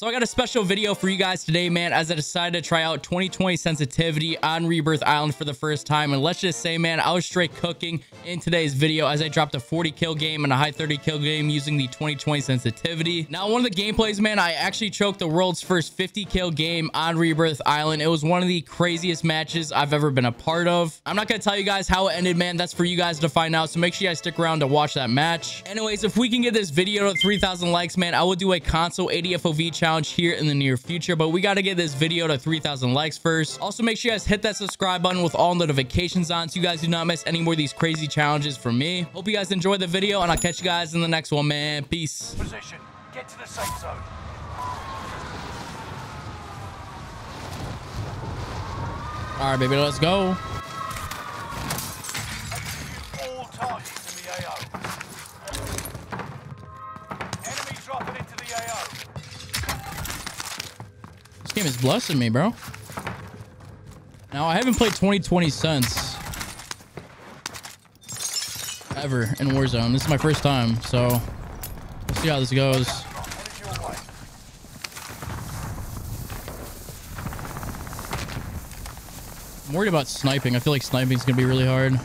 So I got a special video for you guys today, man, as I decided to try out 2020 sensitivity on Rebirth Island for the first time. And let's just say, man, I was straight cooking in today's video as I dropped a 40 kill game and a high 30 kill game using the 2020 sensitivity. Now, one of the gameplays, man, I actually choked the world's first 50 kill game on Rebirth Island. It was one of the craziest matches I've ever been a part of. I'm not going to tell you guys how it ended, man. That's for you guys to find out. So make sure you guys stick around to watch that match. Anyways, if we can get this video to 3,000 likes, man, I will do a console ADFOV challenge challenge here in the near future, but we got to get this video to 3,000 likes first. Also, make sure you guys hit that subscribe button with all notifications on so you guys do not miss any more of these crazy challenges from me. Hope you guys enjoyed the video, and I'll catch you guys in the next one, man. Peace. Position. Get to the safe zone. All right, baby, let's go. Game is blessing me, bro. Now, I haven't played 2020 since ever in Warzone. This is my first time, so we'll see how this goes. I'm worried about sniping. I feel like sniping is going to be really hard.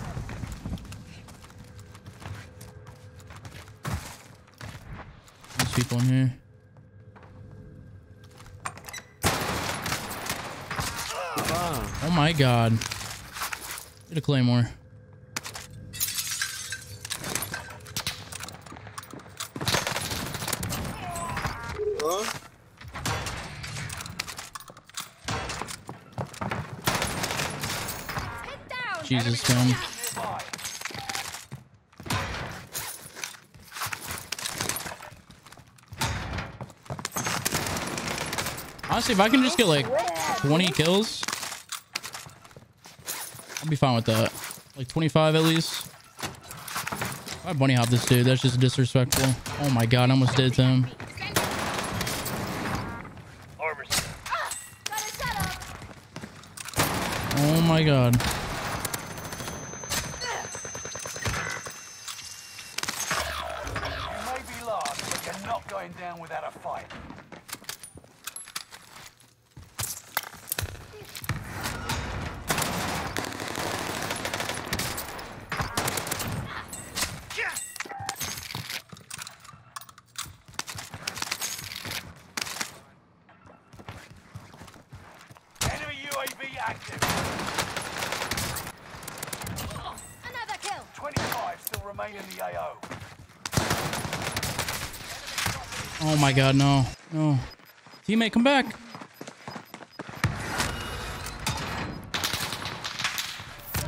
There's people in here. Oh my god. Get a claymore. Jesus, man. Honestly, if I can just get like 20 kills, I'll be fine with that. Like 25 at least. I bunny hop this dude. That's just disrespectful. Oh my god, I almost did to him. Oh my god. Be lost, but you're not going down without a fight. active. Another kill. 25 still remain in the AO. Oh my god, no. No. Teammate, come back.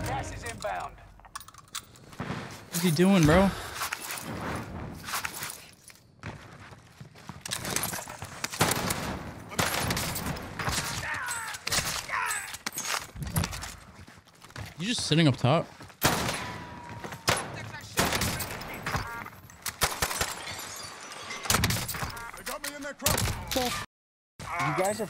Gas is inbound. What's he doing, bro? You just sitting up top? You guys are.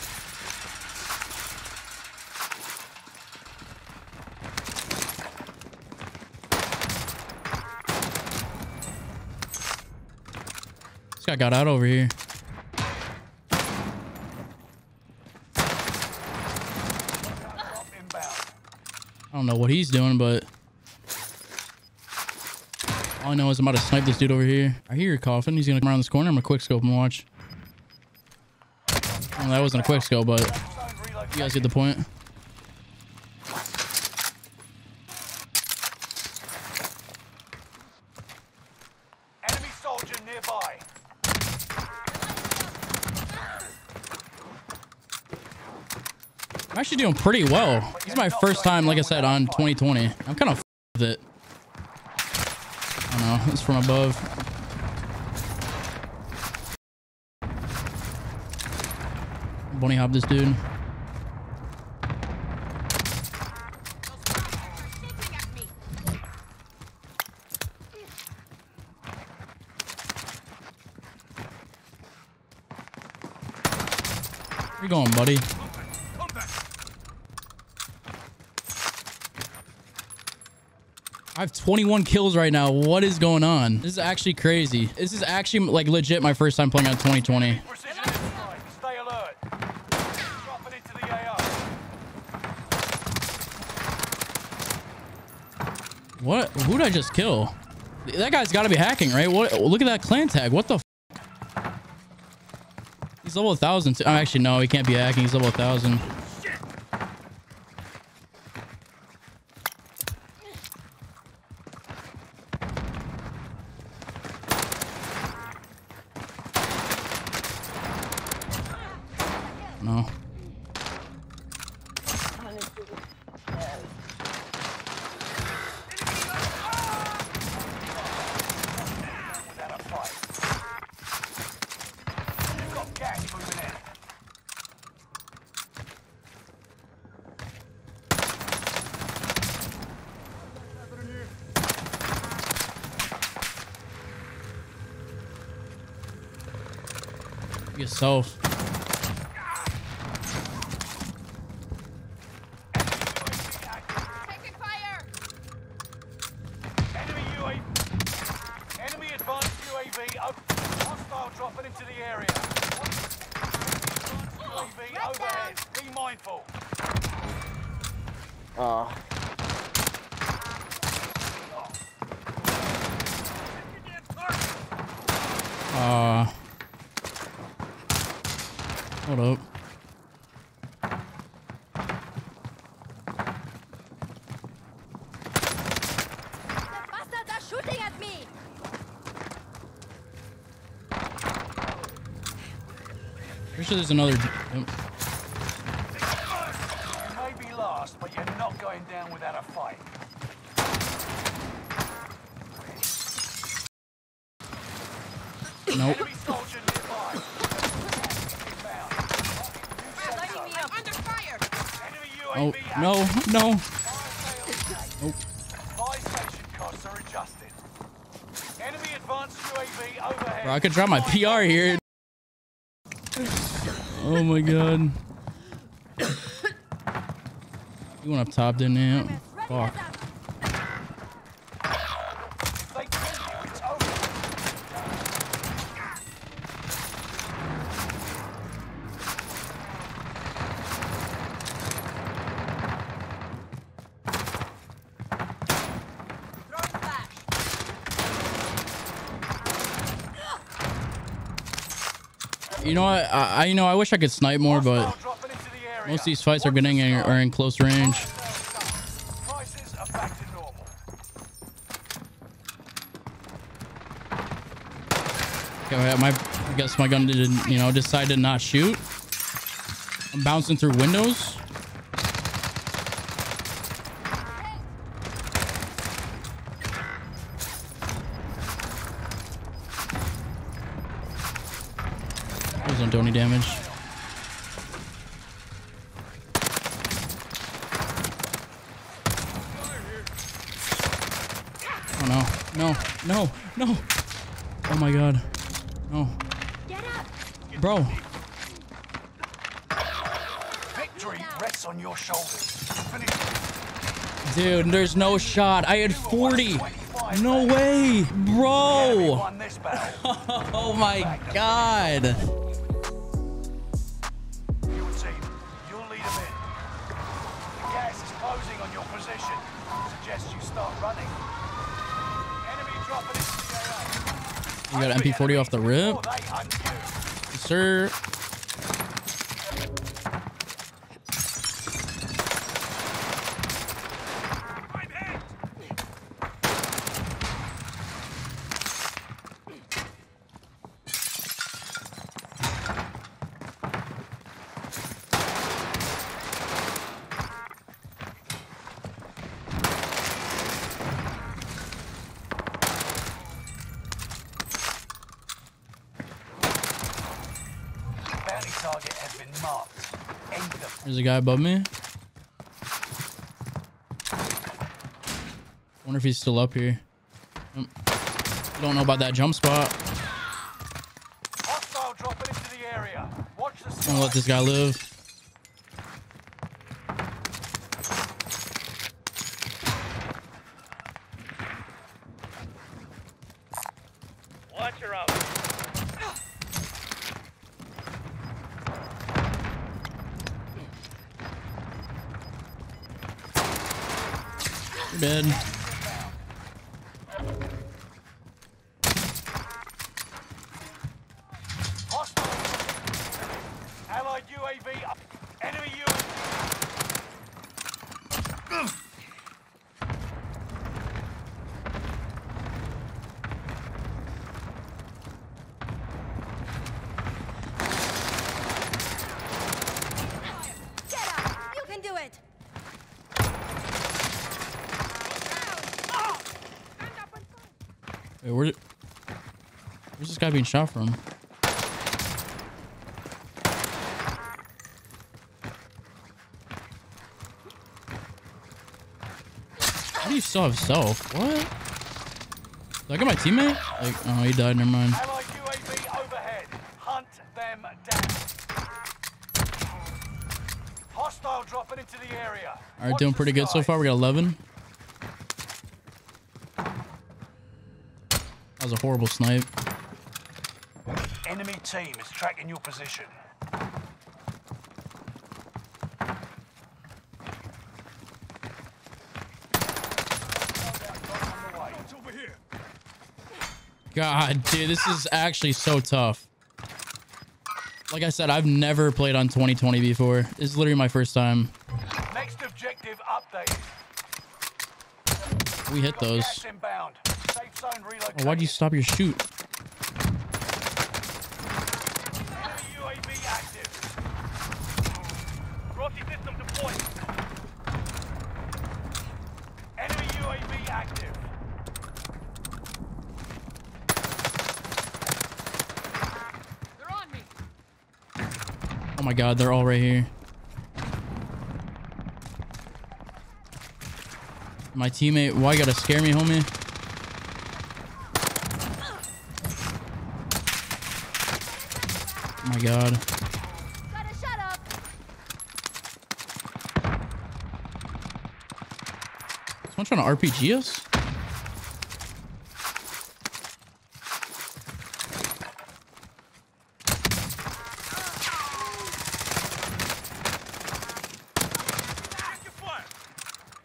This guy got out over here. I don't know what he's doing, but all I know is I'm about to snipe this dude over here. I hear your coughing. He's gonna come around this corner. I'm gonna quick scope and watch. Well, that wasn't a quick scope, but you guys get the point. I'm actually doing pretty well. This is my first time, like I said, on 2020. I'm kind of with it. I don't know. It's from above. Bunny hop this dude. Where you going, buddy? I have 21 kills right now. What is going on? This is actually crazy. This is actually like legit my first time playing on 2020. Stay alert. Dropping into the AR. What? Who did I just kill? That guy's got to be hacking, right? What? Look at that clan tag. What the? F He's level 1,000. Oh, actually, no. He can't be hacking. He's level 1,000. Moving in. Yourself. Taking fire! Enemy UAV. Enemy advanced UAV. up- Hostile dropping into the area. UAV overhead. Be mindful. Uh. Hold up. The bastards are shooting at me! Pretty sure there's another. Yep. You may be last, but you're not going down without a fight. Nope. Enemy soldier nearby. Inbound. Lighting me up! Under fire! Enemy Oh no, no. Nope. Buy station costs are adjusted. Enemy advanced UAV overhead. Bro, I could drop my PR here. Oh my god. You went up top, didn't you? Ready Fuck. as up! If they kill you, it's over. Throwing flash! You know what? I, I you know I wish I could snipe more, but most of these fights are getting in, are in close range. Okay, my I guess my gun did you know to not shoot. I'm bouncing through windows. Those don't do any damage. Oh no, no, no, no. Oh my god. No. Bro. Victory rests on your shoulders. Dude, there's no shot. I had 40. No way. Bro. Won this battle. Oh my god. You got MP40 off the rip? Yes, sir. There's a guy above me. Wonder if he's still up here. Um, Don't know about that jump spot. hostile dropping into the area. Watch the I'm gonna let this guy live. Watch her up. You're dead. Hostile. Allied UAV up. Enemy UAV. Get up! You can do it! Wait, where where's this guy being shot from? How do you still have self? What? Did I get my teammate? Like, oh, he died. Never mind. All right, doing pretty good so far. We got 11. Was a horrible snipe. Enemy team is tracking your position. God, dude, this is actually so tough. Like I said, I've never played on 2020 before. This is literally my first time. Next objective updated. We hit those. Why'd you stop your shoot? Enemy UAV active. Rossi system deployed. Enemy UAV active. They're on me! Oh my God, they're all right here. My teammate, why you gotta scare me, homie? Oh my God. Gotta shut up! Someone trying to RPG us?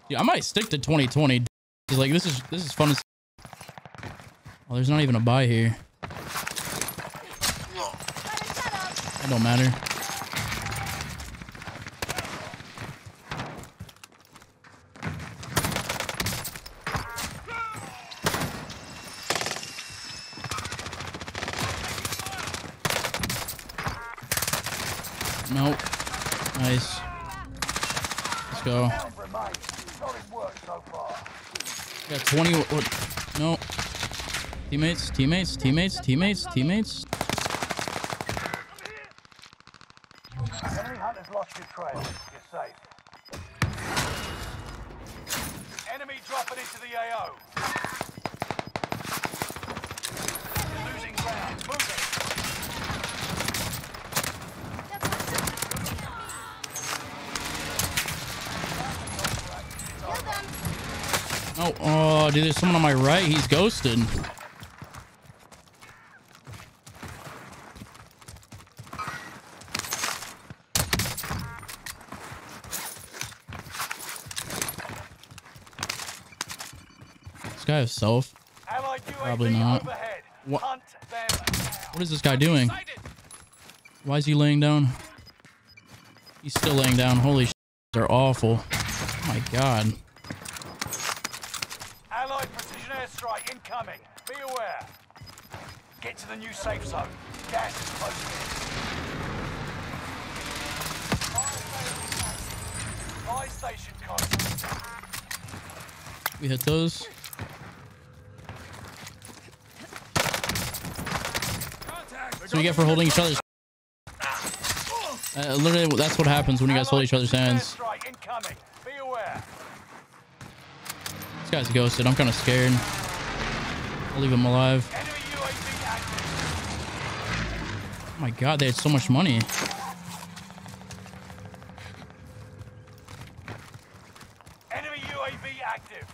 Yeah, I might stick to 2020. Cause like this is this is fun as. Oh, there's not even a buy here. Gotta shut up! It don't matter. Nope. Nice. Let's go. Got 20. What? what no. Teammates, teammates, teammates, teammates, teammates. Enemy hunters lost your trail. You're safe. Enemy dropping into the AO. Losing ground. Moving. Kill them! Oh, oh, dude, there's someone on my right. He's ghosted. This guy has self. Probably not. What-. What is this guy doing? Why is he laying down? He's still laying down. Holy sh! They're awful. Oh my god. Allied airstrike incoming. Be aware. Get to the new safe zone. Gas is closing in. Station code. We hit those. So we get for holding each other's. Uh, literally, that's what happens when you guys hold each other's hands. Be aware. This guy's ghosted. I'm kind of scared. I'll leave him alive. Enemy UAV active. Oh my god, they had so much money. Enemy UAV active.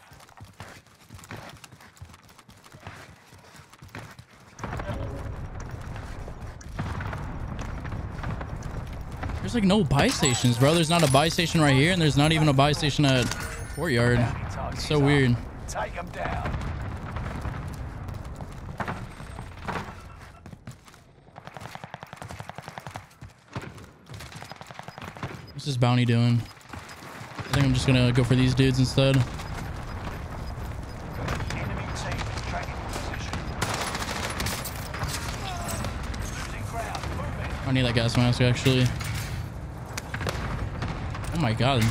There's like no buy stations, bro. There's not a buy station right here, and there's not even a buy station at Courtyard. It's so weird. Take them down. What's this bounty doing? I think I'm just gonna go for these dudes instead. I need that gas mask actually. Oh my god.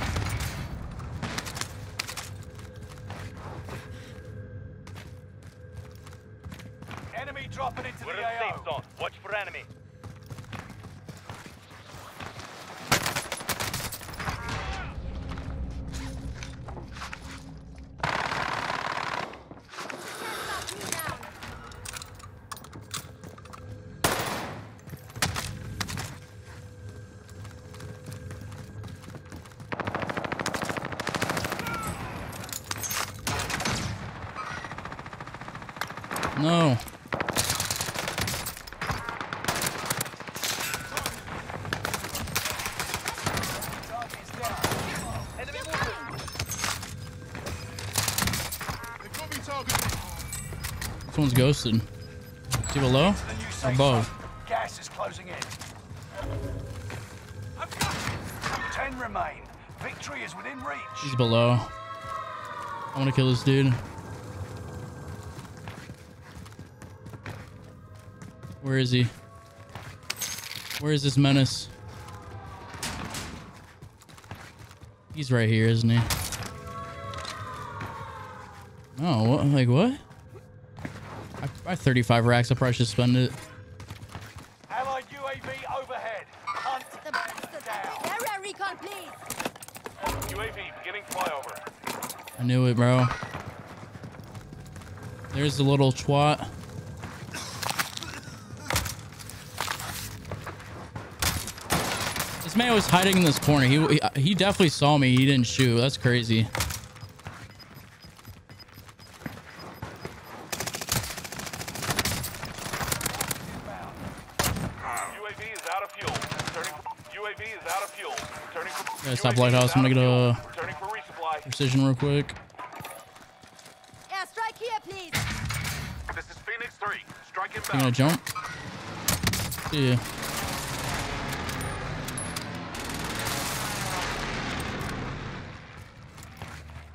Enemy dropping into We're the in safe AO. zone. Watch for enemy. Knock me down. No. Target's down. Enemy movement. This one's ghosted. Is he below? The new safe Above. Gas is closing in. Ten remain. Victory is within reach. He's below. I want to kill this dude. Where is he? Where is this menace? He's right here, isn't he? Oh, what? Like what? I, I 35 racks. I'll probably should spend it. Allied UAV overhead. Hunt The down. area recon, please. UAV beginning flyover. I knew it, bro. There's the little twat. This man was hiding in this corner. He he, he definitely saw me. He didn't shoot. That's crazy. UAV is out of fuel. Returning. UAV is out of fuel. Returning. For, Yeah, stop lighthouse. is I'm gonna get a- fuel. For resupply. Precision real quick. Airstrike here, please. This is Phoenix 3. Strike You gonna jump? Yeah.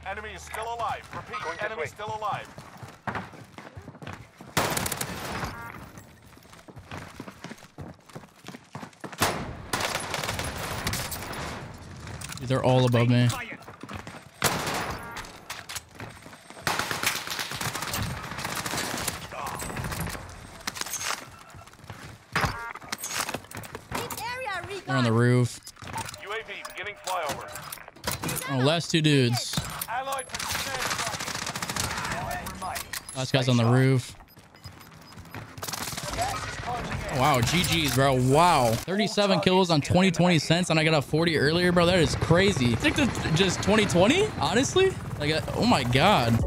Enemy is still alive. Repeat. Enemy is still alive. They're all above me. They're on the roof. UAV beginning flyover. Oh, last two dudes. Allied precision airstrike. Nine remain. Last guy's on the roof. Wow, GG's, bro. Wow. 37 kills on 2020 sens, and I got a 40 earlier, bro. That is crazy. Stick to just 2020, honestly. Like, uh, oh my God.